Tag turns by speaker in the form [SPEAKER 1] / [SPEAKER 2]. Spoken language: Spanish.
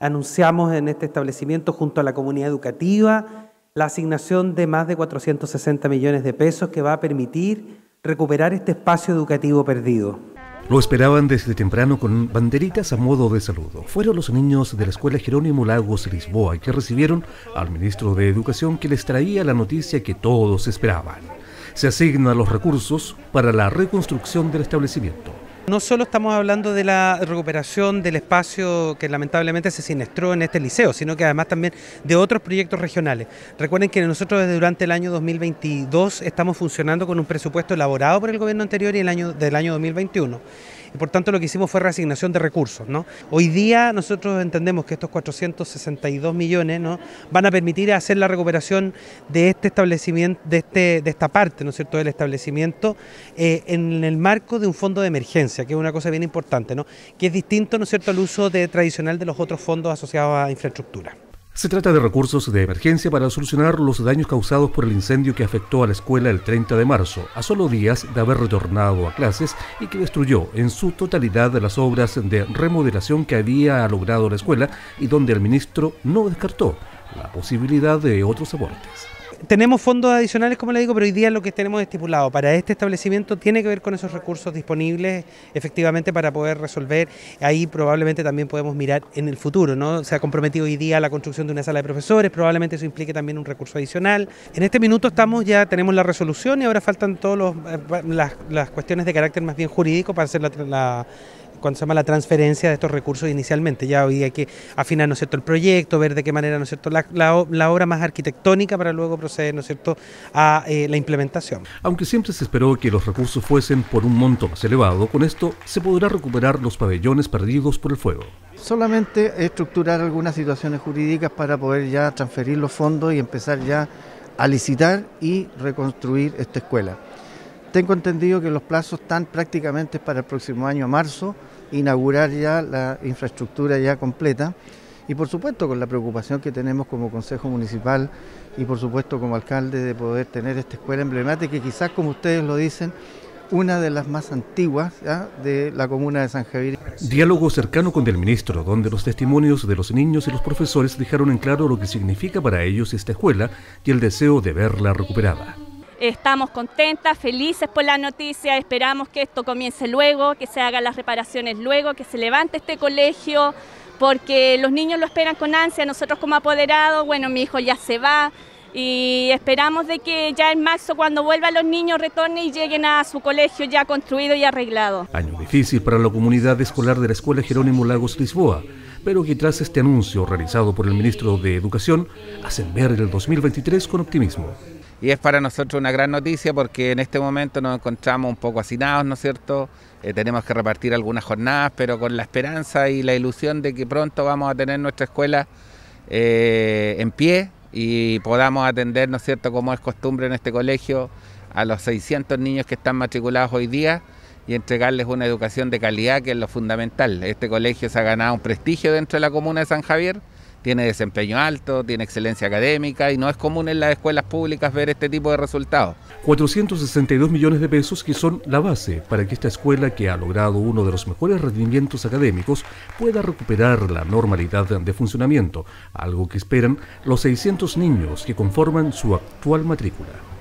[SPEAKER 1] Anunciamos en este establecimiento junto a la comunidad educativa la asignación de más de 460 millones de pesos que va a permitir recuperar este espacio educativo perdido.
[SPEAKER 2] Lo esperaban desde temprano con banderitas a modo de saludo. Fueron los niños de la Escuela Jerónimo Lagos Lisboa que recibieron al ministro de Educación que les traía la noticia que todos esperaban. Se asignan los recursos para la reconstrucción del establecimiento.
[SPEAKER 1] No solo estamos hablando de la recuperación del espacio que lamentablemente se siniestró en este liceo, sino que además también de otros proyectos regionales. Recuerden que nosotros desde durante el año 2022 estamos funcionando con un presupuesto elaborado por el gobierno anterior y el año del año 2021 y por tanto lo que hicimos fue reasignación de recursos. ¿no? Hoy día nosotros entendemos que estos 462 millones ¿no? van a permitir hacer la recuperación de este establecimiento, de, este, de esta parte ¿no es cierto? del establecimiento eh, en el marco de un fondo de emergencia, que es una cosa bien importante, ¿no? que es distinto ¿no es cierto? al uso tradicional de los otros fondos asociados a infraestructura.
[SPEAKER 2] Se trata de recursos de emergencia para solucionar los daños causados por el incendio que afectó a la escuela el 30 de marzo, a solo días de haber retornado a clases y que destruyó en su totalidad las obras de remodelación que había logrado la escuela y donde el ministro no descartó la posibilidad de otros aportes.
[SPEAKER 1] Tenemos fondos adicionales, como le digo, pero hoy día lo que tenemos estipulado para este establecimiento tiene que ver con esos recursos disponibles efectivamente para poder resolver. Ahí probablemente también podemos mirar en el futuro, ¿no? Se ha comprometido hoy día la construcción de una sala de profesores, probablemente eso implique también un recurso adicional. En este minuto estamos ya, tenemos la resolución y ahora faltan todas eh, las, las, cuestiones de carácter más bien jurídico para hacer la, la cuando se llama la transferencia de estos recursos inicialmente. Ya hoy hay que afinar ¿no cierto? el proyecto, ver de qué manera ¿no cierto? La, la, obra más arquitectónica para luego proceder ¿no cierto? a eh, la implementación.
[SPEAKER 2] Aunque siempre se esperó que los recursos fuesen por un monto más elevado, con esto se podrá recuperar los pabellones perdidos por el fuego.
[SPEAKER 3] Solamente estructurar algunas situaciones jurídicas para poder ya transferir los fondos y empezar ya a licitar y reconstruir esta escuela. Tengo entendido que los plazos están prácticamente para el próximo año, marzo, inaugurar ya la infraestructura ya completa y por supuesto con la preocupación que tenemos como Consejo Municipal y por supuesto como alcalde de poder tener esta escuela emblemática quizás como ustedes lo dicen, una de las más antiguas de la comuna de San Javier.
[SPEAKER 2] Diálogo cercano con el ministro, donde los testimonios de los niños y los profesores dejaron en claro lo que significa para ellos esta escuela y el deseo de verla recuperada.
[SPEAKER 4] Estamos contentas, felices por la noticia, esperamos que esto comience luego, que se hagan las reparaciones luego, que se levante este colegio, porque los niños lo esperan con ansia, nosotros como apoderados, bueno, mi hijo ya se va. Y esperamos de que ya en marzo cuando vuelvan los niños retornen y lleguen a su colegio ya construido y arreglado.
[SPEAKER 2] Año difícil para la comunidad escolar de la Escuela Jerónimo Lagos Lisboa, pero que tras este anuncio realizado por el ministro de Educación, hacen ver el 2023 con optimismo
[SPEAKER 5] y es para nosotros una gran noticia porque en este momento nos encontramos un poco hacinados, ¿no es cierto? Eh, tenemos que repartir algunas jornadas, pero con la esperanza y la ilusión de que pronto vamos a tener nuestra escuela eh, en pie y podamos atender, ¿no es cierto?, como es costumbre en este colegio, a los 600 niños que están matriculados hoy día y entregarles una educación de calidad, que es lo fundamental. Este colegio se ha ganado un prestigio dentro de la comuna de San Javier tiene desempeño alto, tiene excelencia académica y no es común en las escuelas públicas ver este tipo de resultados.
[SPEAKER 2] 462 millones de pesos que son la base para que esta escuela, que ha logrado uno de los mejores rendimientos académicos, pueda recuperar la normalidad de funcionamiento, algo que esperan los 600 niños que conforman su actual matrícula.